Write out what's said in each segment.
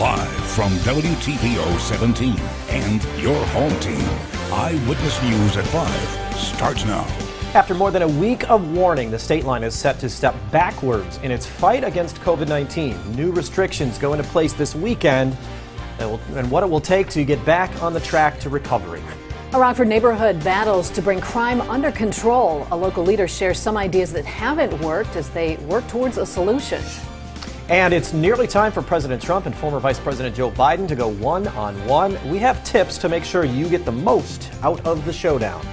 Live from WTVO 17 and your home team, Eyewitness News at 5 starts now. After more than a week of warning, the state line is set to step backwards in its fight against COVID 19. New restrictions go into place this weekend and what it will take to get back on the track to recovery. A Rockford neighborhood battles to bring crime under control. A local leader shares some ideas that haven't worked as they work towards a solution. And it's nearly time for President Trump and former Vice President Joe Biden to go one on one. We have tips to make sure you get the most out of the showdown.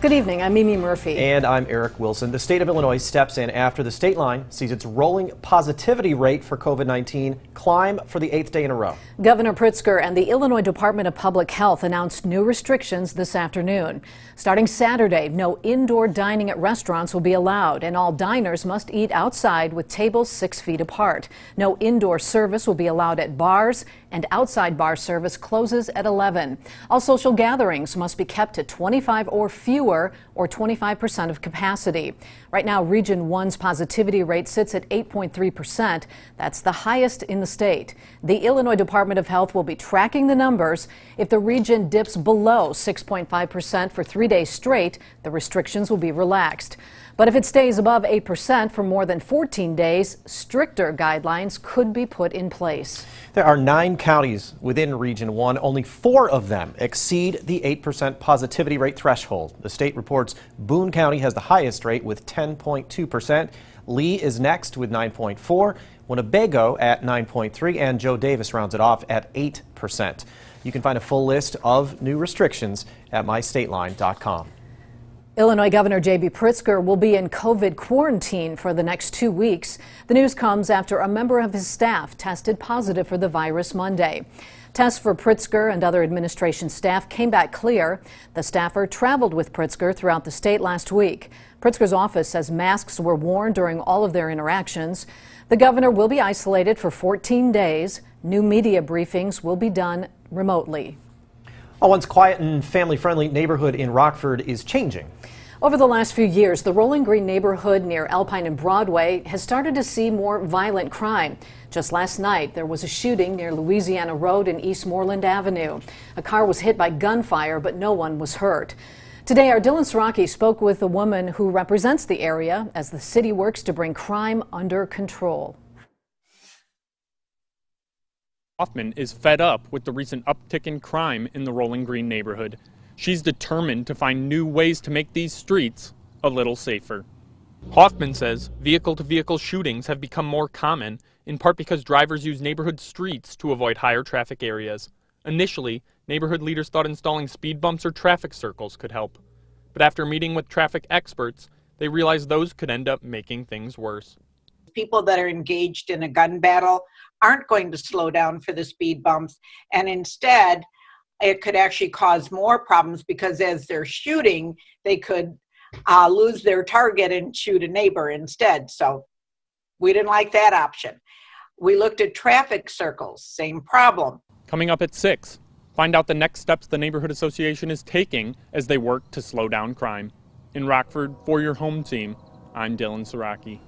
Good evening. I'm Mimi Murphy. And I'm Eric Wilson. The state of Illinois steps in after the state line sees its rolling positivity rate for COVID 19 climb for the eighth day in a row. Governor Pritzker and the Illinois Department of Public Health announced new restrictions this afternoon. Starting Saturday, no indoor dining at restaurants will be allowed, and all diners must eat outside with tables six feet apart. No indoor service will be allowed at bars, and outside bar service closes at 11. All social gatherings must be kept to 25 or fewer, or 25% of capacity. Right now, Region 1's positivity rate sits at 8.3%. That's the highest in the state. The Illinois Department of Health will be tracking the numbers. If the region dips below 6.5% for three days straight, the restrictions will be relaxed. But if it stays above 8% for more than 14 days, stricter guidelines could be put in place. There are nine counties within Region 1. Only four of them exceed the 8% positivity rate threshold. The state reports Boone County has the highest rate with 10.2%. Lee is next with 9.4, Winnebago at 9.3, and Jo Daviess rounds it off at 8%. You can find a full list of new restrictions at mystateline.com. Illinois Governor J.B. Pritzker will be in COVID quarantine for the next two weeks. The news comes after a member of his staff tested positive for the virus Monday. Tests for Pritzker and other administration staff came back clear. The staffer traveled with Pritzker throughout the state last week. Pritzker's office says masks were worn during all of their interactions. The governor will be isolated for 14 days. New media briefings will be done remotely. A once quiet and family friendly neighborhood in Rockford is changing. Over the last few years, the Rolling Green neighborhood near Alpine and Broadway has started to see more violent crime. Just last night, there was a shooting near Louisiana Road and Eastmoreland Avenue. A car was hit by gunfire, but no one was hurt. Today, our Dylan Siraki spoke with a woman who represents the area as the city works to bring crime under control. Hoffman is fed up with the recent uptick in crime in the Rolling Green neighborhood. She's determined to find new ways to make these streets a little safer. Hoffman says vehicle to vehicle shootings have become more common, in part because drivers use neighborhood streets to avoid higher traffic areas. Initially, neighborhood leaders thought installing speed bumps or traffic circles could help. But after meeting with traffic experts, they realized those could end up making things worse. People that are engaged in a gun battle aren't going to slow down for the speed bumps, and instead, it could actually cause more problems because as they're shooting, they could uh, lose their target and shoot a neighbor instead. So we didn't like that option. We looked at traffic circles, same problem. Coming up at 6, find out the next steps the Neighborhood Association is taking as they work to slow down crime. In Rockford, for your home team, I'm Dylan Siraki.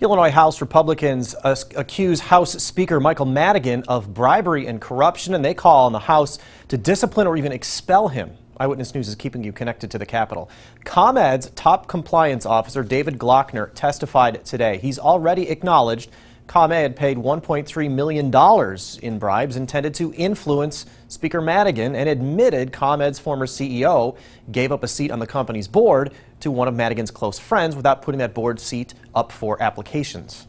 Illinois House Republicans accuse House Speaker Michael Madigan of bribery and corruption, and they call on the House to discipline or even expel him. Eyewitness News is keeping you connected to the Capitol. ComEd's top compliance officer, David Glockner, testified today. He's already acknowledged ComEd paid $1.3 million in bribes intended to influence Speaker Madigan and admitted ComEd's former CEO gave up a seat on the company's board to one of Madigan's close friends without putting that board seat up for applications.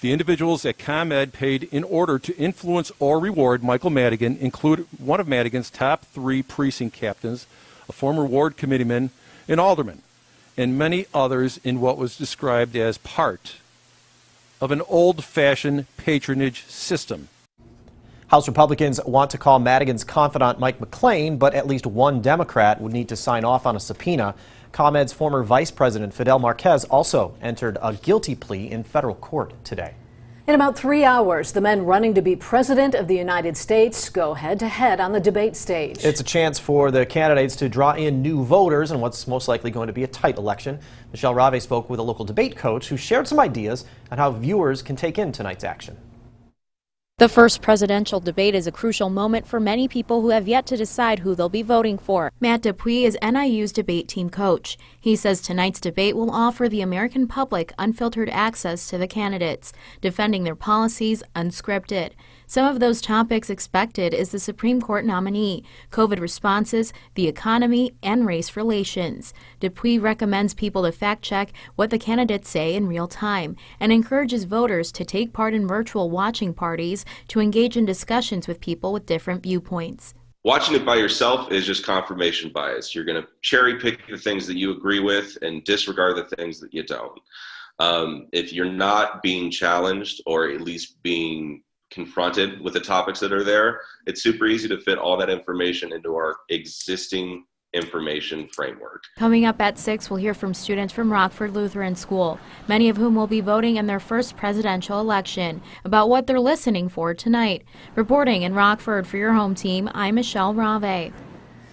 The individuals at ComEd paid in order to influence or reward Michael Madigan include one of Madigan's top three precinct captains, a former ward committeeman, an alderman, and many others in what was described as part of an old fashioned patronage system. House Republicans want to call Madigan's confidant Mike McClain, but at least one Democrat would need to sign off on a subpoena. ComEd's former vice president Fidel Marquez also entered a guilty plea in federal court today. In about three hours, the men running to be President of the United States go head to head on the debate stage. It's a chance for the candidates to draw in new voters in what's most likely going to be a tight election. Michelle Rave spoke with a local debate coach who shared some ideas on how viewers can take in tonight's action. The first presidential debate is a crucial moment for many people who have yet to decide who they'll be voting for. Matt Dupuy is NIU's debate team coach. He says tonight's debate will offer the American public unfiltered access to the candidates, defending their policies unscripted. Some of those topics expected is the Supreme Court nominee, COVID responses, the economy, and race relations. Dupuy recommends people to fact check what the candidates say in real time and encourages voters to take part in virtual watching parties to engage in discussions with people with different viewpoints. Watching it by yourself is just confirmation bias. You're going to cherry pick the things that you agree with and disregard the things that you don't. Um, if you're not being challenged or at least being confronted with the topics that are there, it's super easy to fit all that information into our existing information framework. Coming up at 6, we'll hear from students from Rockford Lutheran School, many of whom will be voting in their first presidential election, about what they're listening for tonight. Reporting in Rockford for your home team, I'm Michelle Rave.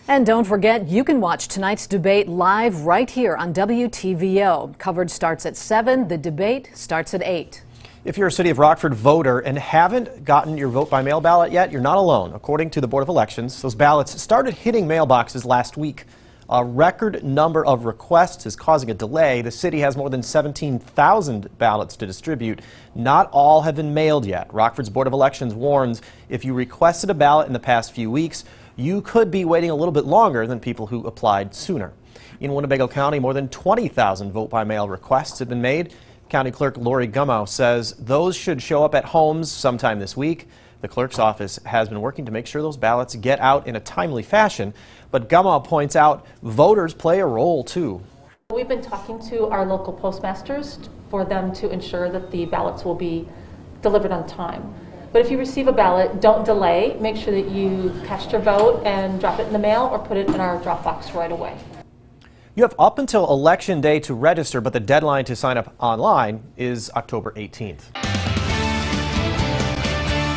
And don't forget, you can watch tonight's debate live right here on WTVO. Coverage starts at 7, the debate starts at 8. If you're a City of Rockford voter and haven't gotten your vote by mail ballot yet, you're not alone. According to the Board of Elections, those ballots started hitting mailboxes last week. A record number of requests is causing a delay. The city has more than 17,000 ballots to distribute. Not all have been mailed yet. Rockford's Board of Elections warns if you requested a ballot in the past few weeks, you could be waiting a little bit longer than people who applied sooner. In Winnebago County, more than 20,000 vote by mail requests have been made. County Clerk Lori Gummow says those should show up at homes sometime this week. The clerk's office has been working to make sure those ballots get out in a timely fashion, but Gummow points out voters play a role too. We've been talking to our local postmasters for them to ensure that the ballots will be delivered on time. But if you receive a ballot, don't delay. Make sure that you cast your vote and drop it in the mail or put it in our drop box right away. You have up until Election Day to register, but the deadline to sign up online is October 18th.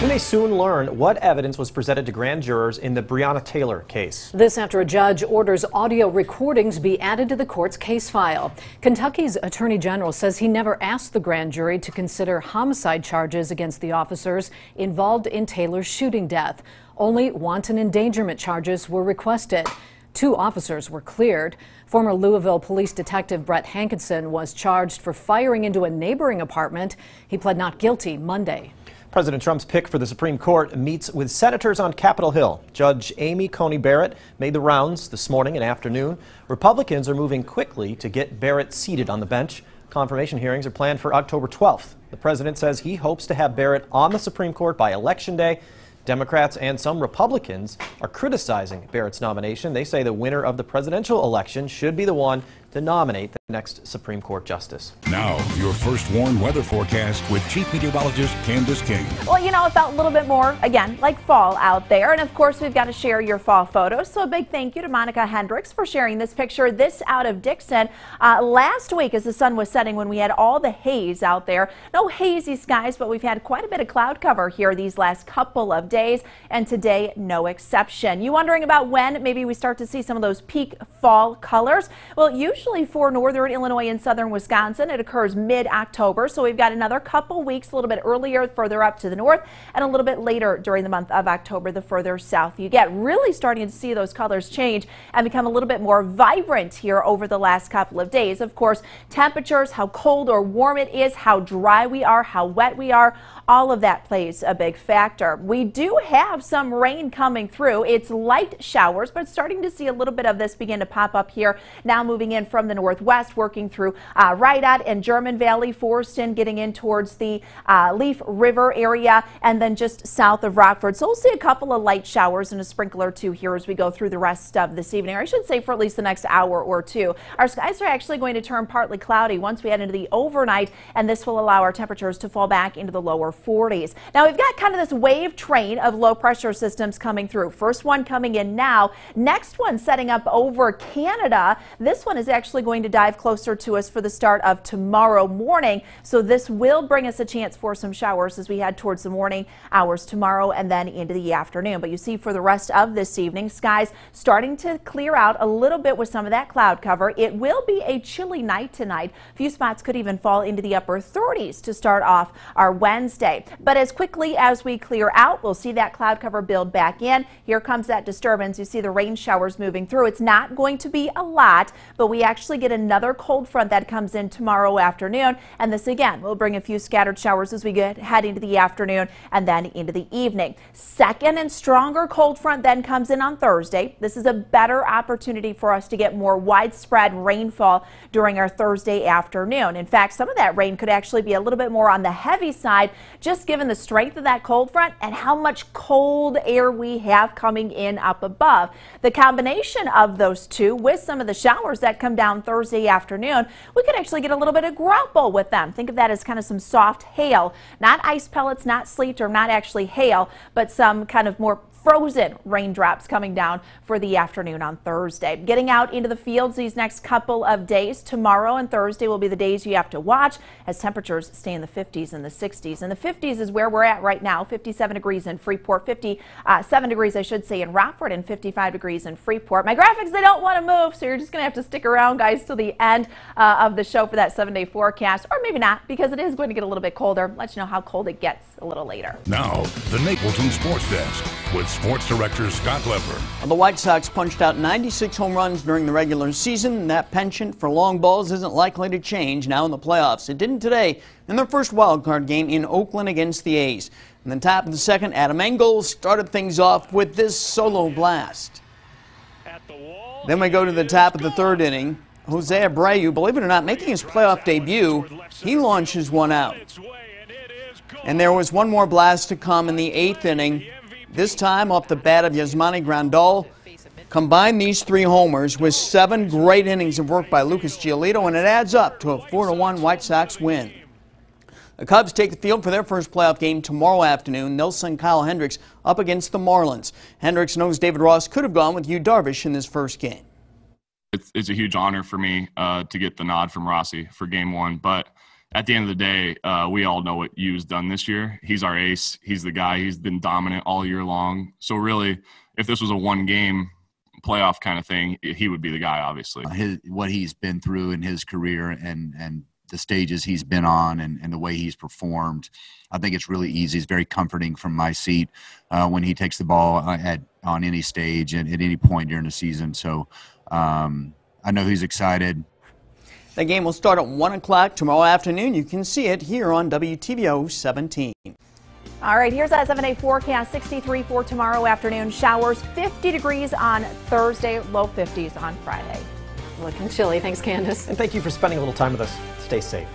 We may soon learn what evidence was presented to grand jurors in the Breonna Taylor case. This after a judge orders audio recordings be added to the court's case file. Kentucky's attorney general says he never asked the grand jury to consider homicide charges against the officers involved in Taylor's shooting death. Only wanton endangerment charges were requested. Two officers were cleared. Former Louisville police detective Brett Hankison was charged for firing into a neighboring apartment. He pled not guilty Monday. President Trump's pick for the Supreme Court meets with senators on Capitol Hill. Judge Amy Coney Barrett made the rounds this morning and afternoon. Republicans are moving quickly to get Barrett seated on the bench. Confirmation hearings are planned for October 12th. The president says he hopes to have Barrett on the Supreme Court by Election Day Democrats and some Republicans are criticizing Barrett's nomination. They say the winner of the presidential election should be the one to nominate the next Supreme Court justice. Now, your first warn weather forecast with Chief Meteorologist Candice King. Well, you know, it felt a little bit more, again, like fall out there. And of course, we've got to share your fall photos. So a big thank you to Monica Hendricks for sharing this picture. This out of Dixon uh, last week as the sun was setting when we had all the haze out there. No hazy skies, but we've had quite a bit of cloud cover here these last couple of days. And today, no exception. You wondering about when maybe we start to see some of those peak fall colors? Well, usually Especially for northern Illinois and southern Wisconsin. It occurs mid-October, so we've got another couple weeks, a little bit earlier, further up to the north, and a little bit later during the month of October, the further south you get. Really starting to see those colors change and become a little bit more vibrant here over the last couple of days. Of course, temperatures, how cold or warm it is, how dry we are, how wet we are, all of that plays a big factor. We do have some rain coming through. It's light showers, but starting to see a little bit of this begin to pop up here. Now moving in from the northwest, working through uh, Ridott and German Valley, Forreston, getting in towards the uh, Leaf River area, and then just south of Rockford. So we'll see a couple of light showers and a sprinkle or two here as we go through the rest of this evening, or I should say for at least the next hour or two. Our skies are actually going to turn partly cloudy once we head into the overnight, and this will allow our temperatures to fall back into the lower 40s. Now we've got kind of this wave train of low pressure systems coming through. First one coming in now. Next one setting up over Canada. This one is actually going to dive closer to us for the start of tomorrow morning. So this will bring us a chance for some showers as we head towards the morning hours tomorrow and then into the afternoon. But you see for the rest of this evening, skies starting to clear out a little bit with some of that cloud cover. It will be a chilly night tonight. A few spots could even fall into the upper 30s to start off our Wednesday. But as quickly as we clear out, we'll see that cloud cover build back in. Here comes that disturbance. You see the rain showers moving through. It's not going to be a lot, but we actually get another cold front that comes in tomorrow afternoon. And this again will bring a few scattered showers as we get head into the afternoon and then into the evening. Second and stronger cold front then comes in on Thursday. This is a better opportunity for us to get more widespread rainfall during our Thursday afternoon. In fact, some of that rain could actually be a little bit more on the heavy side, just given the strength of that cold front and how much cold air we have coming in up above. The combination of those two with some of the showers that come down Thursday afternoon, we could actually get a little bit of graupel with them. Think of that as kind of some soft hail, not ice pellets, not sleet, or not actually hail, but some kind of more frozen raindrops coming down for the afternoon on Thursday. Getting out into the fields these next couple of days. Tomorrow and Thursday will be the days you have to watch as temperatures stay in the 50s and the 60s. And the 50s is where we're at right now. 57 degrees in Freeport, 57 degrees, I should say, in Rockford, and 55 degrees in Freeport. My graphics, they don't want to move, so you're just going to have to stick around, guys, till the end uh, of the show for that seven day forecast, or maybe not, because it is going to get a little bit colder. Let you know how cold it gets a little later. Now, the Napleton Sports Desk with Sports Director Scott Leber. The White Sox punched out 96 home runs during the regular season, and that penchant for long balls isn't likely to change now in the playoffs. It didn't today in their first wild card game in Oakland against the A's. In the top of the second, Adam Engel started things off with this solo blast. Then we go to the top of the third inning. Jose Abreu, believe it or not, making his playoff debut, he launches one out. And there was one more blast to come in the eighth inning. This time off the bat of Yasmani Grandal. Combine these three homers with seven great innings of work by Lucas Giolito, and it adds up to a 4-1 White Sox win. The Cubs take the field for their first playoff game tomorrow afternoon. They'll send Kyle Hendricks up against the Marlins. Hendricks knows David Ross could have gone with Yu Darvish in this first game. It's, it's a huge honor for me uh, to get the nod from Rossi for game one, but at the end of the day, uh, we all know what Yu's done this year. He's our ace. He's the guy. He's been dominant all year long. So really, if this was a one game playoff kind of thing, he would be the guy. Obviously, his, what he's been through in his career and and the stages he's been on and, and the way he's performed, I think it's really easy. It's very comforting from my seat uh, when he takes the ball uh, at on any stage and at any point during the season. So um, I know he's excited. The game will start at 1 o'clock tomorrow afternoon. You can see it here on WTVO 17. All right, here's that seven day forecast 63 for tomorrow afternoon. Showers 50 degrees on Thursday, low 50s on Friday. Looking chilly. Thanks, Candice. And thank you for spending a little time with us. Stay safe.